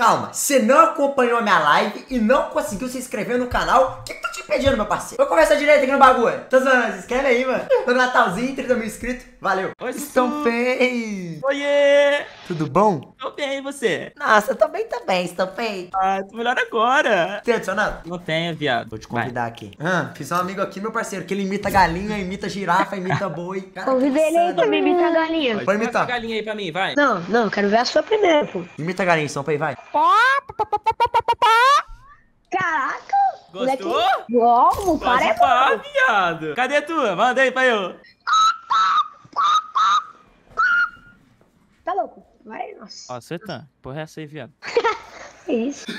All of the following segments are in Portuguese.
Calma, você não acompanhou a minha live e não conseguiu se inscrever no canal, o que, que tá te impedindo, meu parceiro? Vou conversar direito aqui no bagulho. Tô zoando, se inscreve aí, mano. No Natalzinho, 30 mil inscritos. Valeu. Oi, Estão feios. Oiê! Tudo bom? Tô bem, e você? Nossa, eu tô bem também, estou feio. Ah, tô melhor agora. Tem adicionado? Não tenho, viado. Vou te Vai. convidar aqui. Ah, fiz um amigo aqui, meu parceiro, que ele imita galinha, imita girafa, imita boi. Cara, Convida ele aí pra me imitar a galinha. Pode imitar. essa galinha aí pra mim, vai. Não, não, eu quero ver a sua primeiro, pô. Imita a galinha, pra aí, vai. Caraca! moleque- Gostou? Uau, o cara é pá, viado. Cadê a tua? Manda aí pra eu. Tá louco? Vai, nossa. Ó, Setan. Porra é essa aí, viado. Que isso?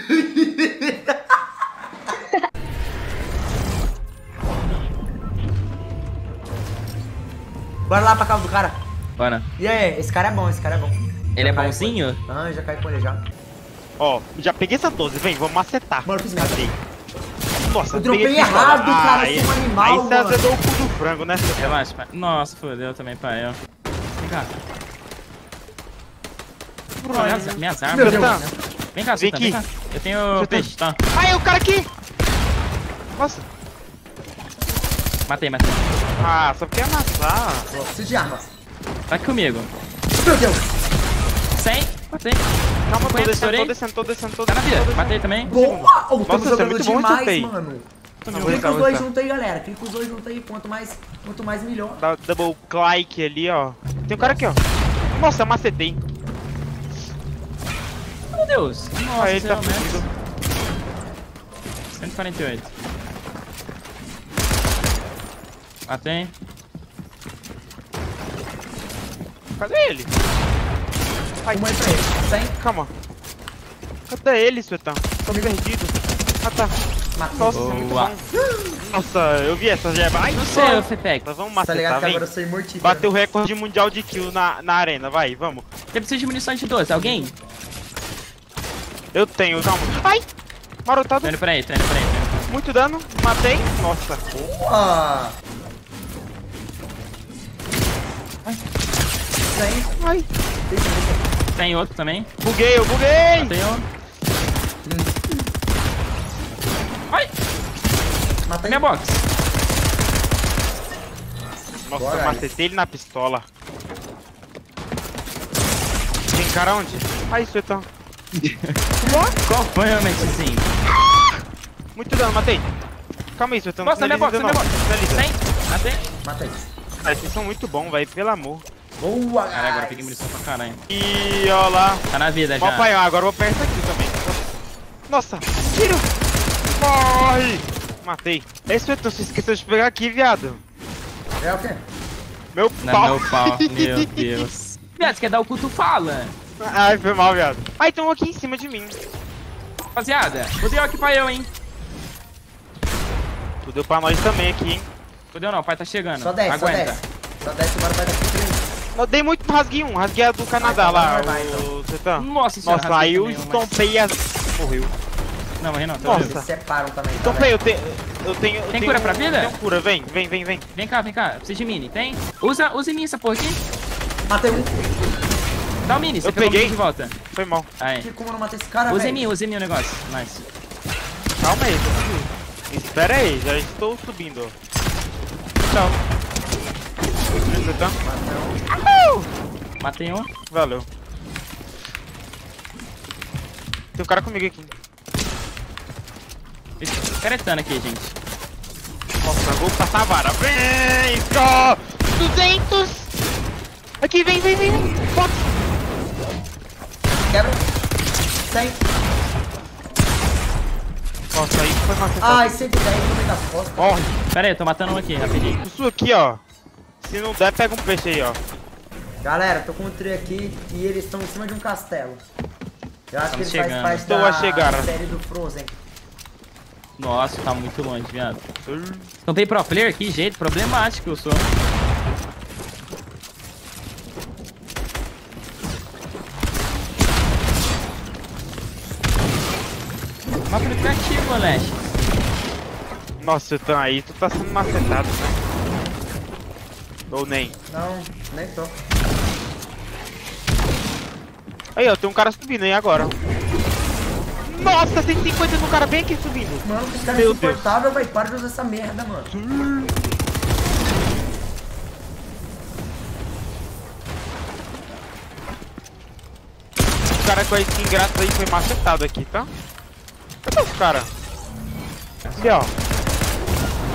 Bora lá pra casa do cara. Bora. E aí, esse cara é bom, esse cara é bom. Ele é Já cai bonzinho? com. Ah, já cai com ele já. Ó, já peguei essa 12, vem, vamos macetar. Mano, eu fiz merda. Nossa, Eu dropei errado, bola. cara, Aí- eu sou um animal, Aí você mano. azedou o cu do frango, né? Relaxa, pai. Nossa, fodeu também, pai. ó. Vem cá. Pô, minhas, minhas armas. Meu Deus. Tá. Vem cá, Vem Setan, vem cá. aqui. Eu tenho peixe, tá? Ai, o cara aqui! Nossa. Matei, matei. Ah, só quer amassar. Preciso de armas. Tá aqui comigo. Meu Deus. 100. Matei. Calma, tô descendo, tô descendo, tô descendo, tô Tá na descendo. vida. Matei também. Boa! Oh, Nossa, você é jogando muito bom, demais, Tupei. mano. Clica os dois juntos aí, galera. Clica os dois juntos aí. Quanto mais, quanto mais melhor. Dá double click ali, ó. Tem um cara aqui, ó. Nossa, macetei. Meu Deus. Nossa, Aí ele tá fudido. 148. Matei. Cadê ele? Ai, mãe pra ele. 100. Calma. Cadê ele, Suetão? Tô perdido. Ah, tá. Matei. Nossa, muito bom. Nossa, eu vi essa gema. Ai, Não sei, eu Fepec. Nós vamos Tá ligado vem. agora eu sou imortífero. Bateu o recorde mundial de kill na, na arena, vai, vamos. Eu preciso de munições de 12. Alguém? Eu tenho, calma. Ai! Marotado, Tô indo pra aí, tô indo pra aí. indo pra aí. muito dano, matei. Nossa. Boa! 100. Ai, Tem outro também. buguei, eu buguei! Matei um. Ai, Matei. minha box. Nossa, Bora, macetei ele na pistola. Tem cara onde? Ai, Suetão. Qual foi realmente assim? Muito dano, matei. Calma aí, Suetão. Bosta, minha box, minha box. Finaliza. 100. Matei. Matei. Ah, esses são muito bons, velho, pelo amor. Boa, Cara, agora eu peguei munição pra caralho. E ó lá. Tá na vida Vou já. apanhar, agora eu vou apanhar essa aqui também. Nossa, tiro! Morre! Matei. Esse Suetão, você esqueceu de pegar aqui, viado. É o quê? Meu Não, pau. meu pau. Meu Deus. Viado, você quer dar o cu, tu fala. Ai, foi mal, viado. Ai, tem um aqui em cima de mim. Rapaziada, fudeu aqui pra eu, hein. Tu deu pra nós também aqui, hein. Fudeu não, o pai tá chegando. Só 10, só Aguenta. 10. Só 10 agora vai dar tudo Eu dei muito no rasguei um, rasguei a do Canadá Vai, lá, vai, vai, o Setã. Nossa senhora. Nossa, aí eu estompei as... Morreu. mas- Não, morri não, tô Nossa. Eles separam também. tá Estompei, eu tenho... Eu tenho... eu Tem tenho- cura pra vida? Eu tenho cura, vem, vem, vem, vem. Vem cá, vem cá. Preciso de mini, tem? Usa, usa em mim essa porra aqui. Matei um. Dá o mini, você Eu pegou o peguei. mini de volta. Foi mal. Aí. Que como eu não matei esse cara, Usa em mim, usa em mim o negócio. Nice. Calma aí, tô subindo. Espera aí, já estou subindo. Tchau. Setã. Matei um. Valeu. Tem um cara comigo aqui. Ixi, Caretando aqui, gente. Nossa, vou passar a vara. Vem, só! 200! Aqui, vem, vem, vem, vem. Fox. Quebra. 100. Nossa, aí foi macetado. Ai, 110 no meio das costas. Morre. Pera aí, eu tô matando um aqui, rapidinho. Isso aqui, ó. Se não der, pega um peixe aí, ó. Galera, tô com um trio aqui e eles estão em cima de um castelo. Eu acho que Estamos ele chegando. faz parte Estou da a chegar. série do Frozen. Nossa, tá muito longe, viado. Não tem pro player aqui, jeito problemático eu sou. Mapa aplicativo, moleque. Nossa, então aí tu tá sendo macetado, né? Ou nem. Não, nem tô. Aí, ó, tem um cara subindo aí agora. Nossa, 150 no cara bem aqui subindo. Mano, que cara Meu Deus. insuportável, velho. Para de usar essa merda, mano. O cara com a skin grátis aí foi macetado aqui, tá? Cara? Aqui, ó.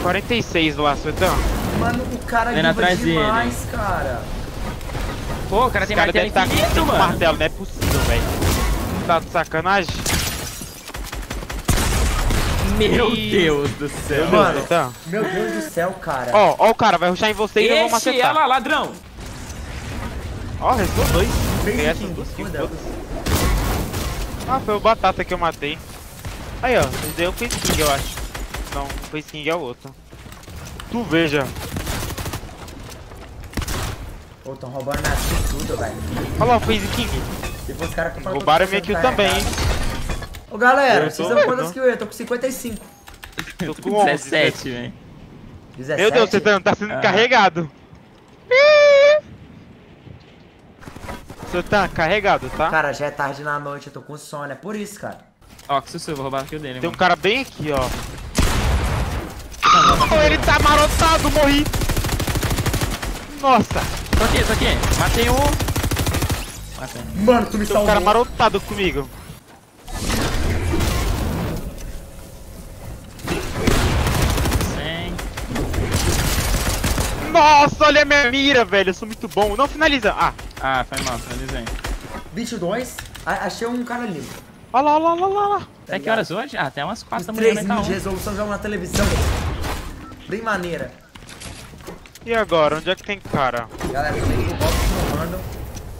46 lá, Suetão. Mano, o cara Vendo atrás dele. demais, cara. Pô, o cara Esse tem cara martelo deve estar infinito, com mano. martelo, não é possível, velho. Tá de sacanagem? Meu. Deus do céu. Mano. Suetão. Meu Deus do céu, cara. Ó, ó o cara, vai rushar em você e eu vou Esse, macetar. olha lá, ladrão. Ó, restou dois. King, essas duas kills, foda-se. Ah, foi o Batata que eu matei. Aí, ó, é o Face King, eu acho. Não, o Face King é o outro. Tu veja. Pô, tão roubando minha kill tudo, velho. Olha lá o Face King. Depois os caras Roubaram que minha kill sendo também, hein. Ô, galera, Eu vocês tô são quantas kills eu? Eu tô com 55. Tô com 11. 17, velho. 17. Meu Deus, você tá, tá sendo Ah. carregado. Você tá carregado, tá? Cara, já é tarde na noite, eu tô com sono, é por isso, cara. Ó, que susto, eu vou roubar a kill dele, Tem um mano. cara bem aqui, ó. Oh, ele tá marotado, morri. Nossa, Tô aqui, tô aqui. Matei um. Matei. Mano, tu me tem um cara marotado comigo. Nossa, olha a minha mira, velho. Eu sou muito bom. Não finaliza. Ah, Ah, foi mal, finalizei. Bicho 2, achei um cara lindo. Olha lá, olha lá, olha lá. Até que horas hoje? Ah, até umas 4 Os da manhã, 3 né? mil Tá de resolução jogo na televisão. Bem maneira. E agora? Onde é que tem cara? Galera, tô meio com o box comando.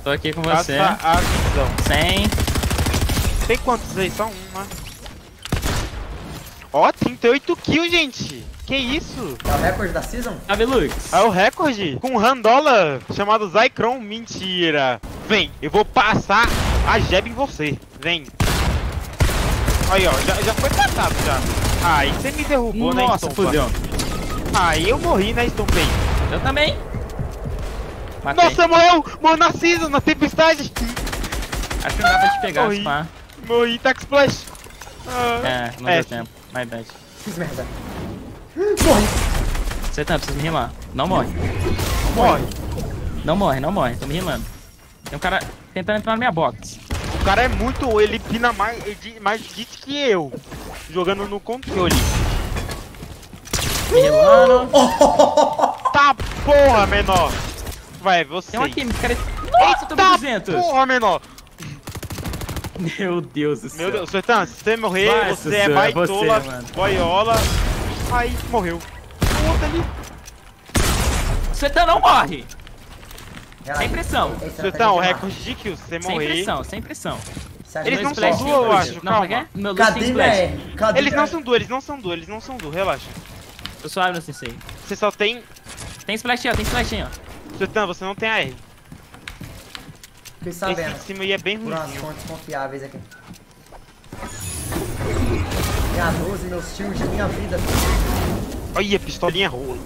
Tô aqui com Passa você. a visão. 100. Tem quantos aí? Só um, né? Ó, 38 kills, gente. Que isso? É o recorde da season? Sabe, Lux? É o recorde com um randola chamado Zycron. Mentira. Vem, eu vou passar a jab em você. Vem. Aí, ó, já, já foi passado já. Aí você me derrubou, né, Nossa, Stompa? fudeu. Aí eu morri, né, Stompei? Eu também. Matei. Nossa, morreu! Morreu na season, na tempestade! Acho que não dá pra te pegar, Morri. se pá. Morri, Tac Splash! Ah, É, não é, deu tempo. Mais 10. Fiz merda. Morri. Você tá, precisa me rimar. Não morre. Morre. Não morre, não morre. Tô me rimando. Tem um cara tentando entrar na minha box. O cara é muito. Ele pina mais, edi- mais hit que eu. Jogando no controle. Me rimando. Tá porra, menor! Vai, você. Tem um aqui, cara. Nossa, eu tô com Tá 200. porra, menor! Meu Deus do céu. Meu Deus, Sertão, se você morrer, Vai, você é Sussu, é baitola, você, mano. boiola. Aí, morreu. Puta ali. Tá não morre. Sem pressão. Esse é o de recorde de kills, se você Sem morrer. pressão, sem pressão. Você acha Eles não eu são duas, eu acho. Não, calma. Meu Cadê, velho? Eles não são duas, eles não são duas, eles não são duas, relaxa. Tô suave no sensei. Você só tem. Tem splash aí, ó, tem splash aí, ó. Sertão, você não tem AR. Fiquei Esse sabendo. de cima aí é bem Por umas ruim. fontes confiáveis aqui. Minha 12, meus shields, minha vida. Olha, pistolinha rolo.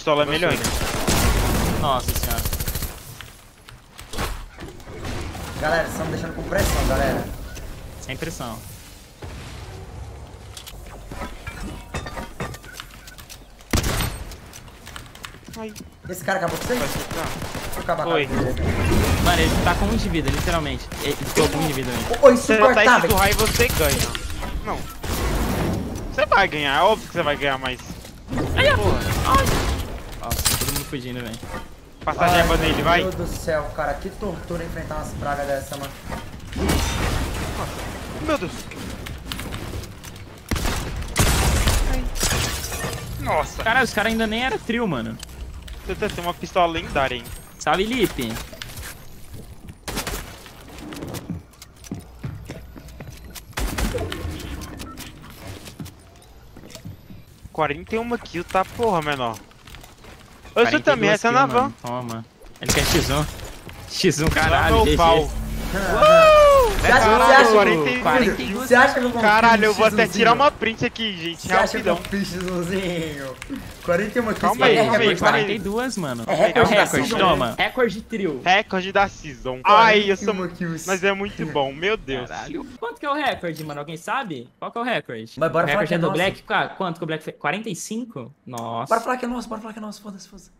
Pistola é melhor ainda. Nossa senhora. Galera, vocês estão me deixando com pressão, galera. Sem pressão. Ai, Esse cara acabou com você? Deixa acabar Foi. com ele. Mano, ele tá com um de vida, literalmente. Ele ficou com um de vida, velho. Ô, Você insuportável. do raio você ganha. Não. Você vai ganhar, é óbvio que você vai ganhar, mas. Aí, ó. Porra, mundo fugindo, velho. passar jeba nele, vai. Meu Deus do céu, cara, que tortura enfrentar umas pragas dessa, mano. Meu Deus. Nossa, Caralho, os caras ainda nem era trio, mano. você deve ter uma pistola lendária, hein? Salve, Lipe. Quarenta e uma kills, tá porra, menor. Eu sou 42 também, essa é na van. mano. Toma. Ele quer X1. X1, Lá caralho, no GG. pau. Acha, Caralho, você acha, 40 42. Você acha que eu vou Caralho, eu vou até X1zinho? tirar uma print aqui, gente. Você acha que eu fiz X1zinho? 41 kills. Calma aí, é calma aí, recorde, calma aí. 42, mano. É É o recorde season, toma. Recorde trio. Recorde da season. Ai, eu sou. 41 kills. Mas é muito bom, meu Deus. Caralho. Quanto que é o recorde, mano? Alguém sabe? Qual que é o recorde? Mas bora falar que é é do. Black. Qua- Quanto que o Black fez? 45? Nossa. Bora falar que é nosso, bora falar que é nosso, foda-se, foda-se.